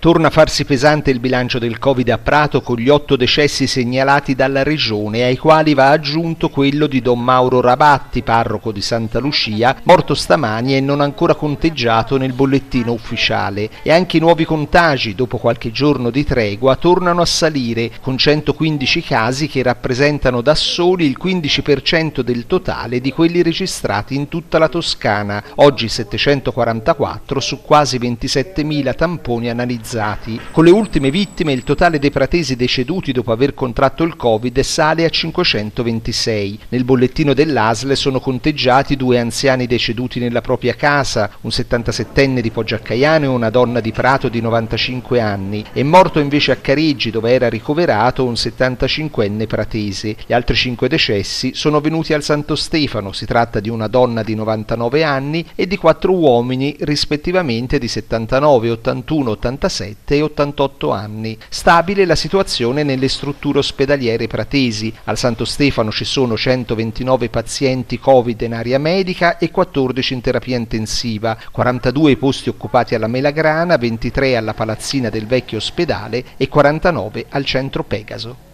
Torna a farsi pesante il bilancio del Covid a Prato con gli otto decessi segnalati dalla regione, ai quali va aggiunto quello di Don Mauro Rabatti, parroco di Santa Lucia, morto stamani e non ancora conteggiato nel bollettino ufficiale. E anche i nuovi contagi, dopo qualche giorno di tregua, tornano a salire, con 115 casi che rappresentano da soli il 15% del totale di quelli registrati in tutta la Toscana, oggi 744 su quasi 27.000 tamponi analizzati realizzati. Con le ultime vittime il totale dei pratesi deceduti dopo aver contratto il Covid sale a 526. Nel bollettino dell'ASL sono conteggiati due anziani deceduti nella propria casa, un 77enne di Poggiaccaiano e una donna di Prato di 95 anni. È morto invece a Careggi dove era ricoverato un 75enne pratese. Gli altri cinque decessi sono venuti al Santo Stefano, si tratta di una donna di 99 anni e di quattro uomini rispettivamente di 79, 81, 86 87 e 88 anni. Stabile la situazione nelle strutture ospedaliere pratesi. Al Santo Stefano ci sono 129 pazienti Covid in area medica e 14 in terapia intensiva, 42 posti occupati alla Melagrana, 23 alla Palazzina del vecchio ospedale e 49 al centro Pegaso.